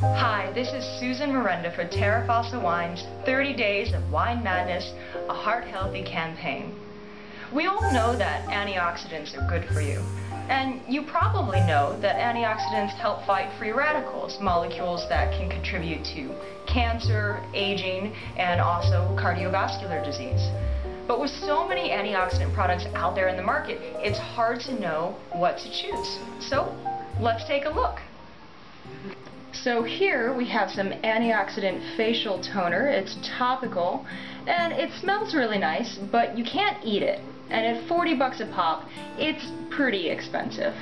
Hi, this is Susan Merenda for Terra Fossil Wines 30 Days of Wine Madness, a heart healthy campaign. We all know that antioxidants are good for you. And you probably know that antioxidants help fight free radicals, molecules that can contribute to cancer, aging, and also cardiovascular disease. But with so many antioxidant products out there in the market, it's hard to know what to choose. So let's take a look. So here we have some antioxidant facial toner. It's topical and it smells really nice, but you can't eat it. And at 40 bucks a pop, it's pretty expensive.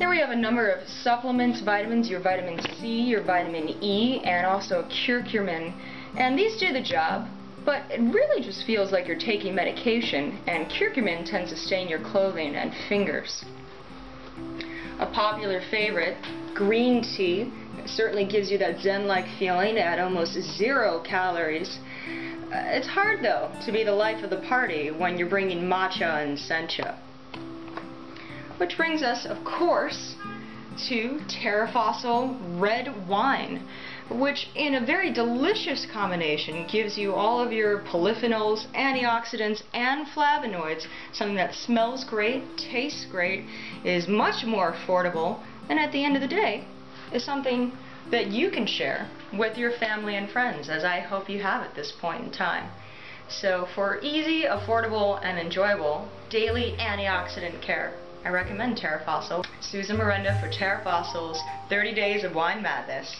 Then we have a number of supplements, vitamins, your vitamin C, your vitamin E, and also curcumin. And these do the job, but it really just feels like you're taking medication, and curcumin tends to stain your clothing and fingers. A popular favorite, green tea, certainly gives you that zen-like feeling at almost zero calories. Uh, it's hard, though, to be the life of the party when you're bringing matcha and sencha. Which brings us, of course, to TerraFossil red wine, which in a very delicious combination gives you all of your polyphenols, antioxidants, and flavonoids, something that smells great, tastes great, is much more affordable, and at the end of the day, is something that you can share with your family and friends, as I hope you have at this point in time. So for easy, affordable, and enjoyable daily antioxidant care, I recommend TerraFossil. Susan Merenda for TerraFossil's 30 Days of Wine Madness.